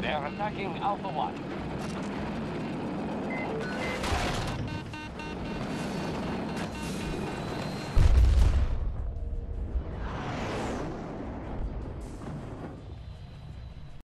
They are attacking Alpha 1.